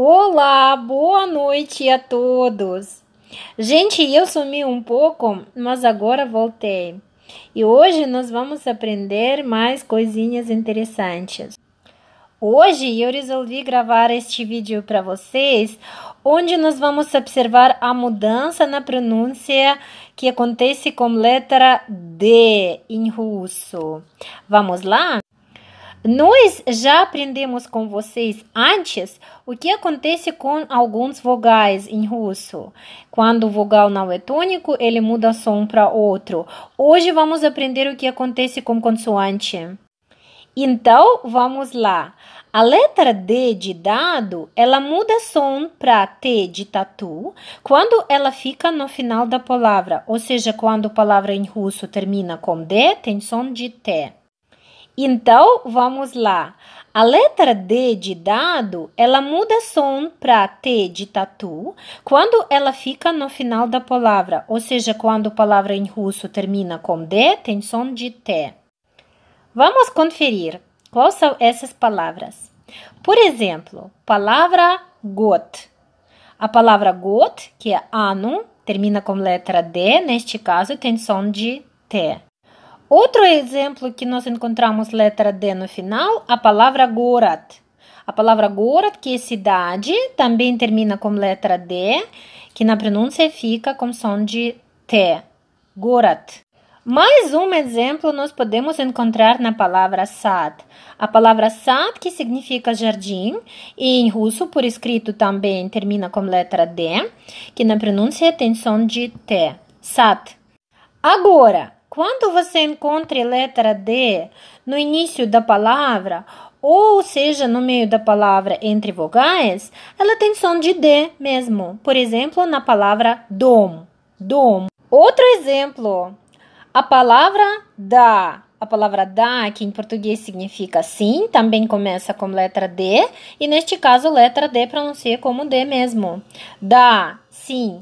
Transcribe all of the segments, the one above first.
Olá, boa noite a todos. Gente, eu sumi um pouco, mas agora voltei. E hoje nós vamos aprender mais coisinhas interessantes. Hoje eu resolvi gravar este vídeo para vocês, onde nós vamos observar a mudança na pronúncia que acontece com letra D em russo. Vamos lá? Nós já aprendemos com vocês antes o que acontece com alguns vogais em russo. Quando o vogal não é tônico, ele muda som para outro. Hoje vamos aprender o que acontece com consoante. Então, vamos lá. A letra D de dado, ela muda som para T de tatu quando ela fica no final da palavra, ou seja, quando a palavra em russo termina com D, tem som de T. Então, vamos lá. A letra D de dado, ela muda som para T de tatu quando ela fica no final da palavra, ou seja, quando a palavra em russo termina com D, tem som de T. Vamos conferir quais são essas palavras. Por exemplo, palavra got. A palavra got, que é ano, termina com letra D, neste caso tem som de T. Outro exemplo que nós encontramos letra D no final, a palavra Gorat. A palavra Gorat, que é cidade, também termina com letra D, que na pronúncia fica com som de T. Gorat. Mais um exemplo nós podemos encontrar na palavra sad. A palavra sad, que significa jardim, e em russo, por escrito, também termina com letra D, que na pronúncia tem som de T. Sad. Agora, quando você encontra a letra D no início da palavra, ou seja, no meio da palavra entre vogais, ela tem som de D mesmo. Por exemplo, na palavra dom. Dom. Outro exemplo, a palavra da. A palavra da, que em português significa sim, também começa com letra D, e neste caso, letra D pronuncia como D mesmo. Da, sim.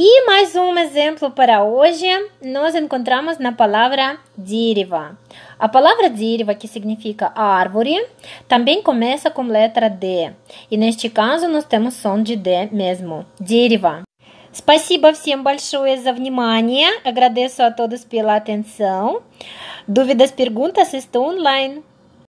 E mais um exemplo para hoje, nós encontramos na palavra diriva. A palavra diriva, que significa árvore, também começa com letra D. E neste caso, nós temos som de D mesmo. Diriva. Спасибо всем большое за внимание. Agradeço a todos pela atenção. Dúvidas, perguntas, estou online.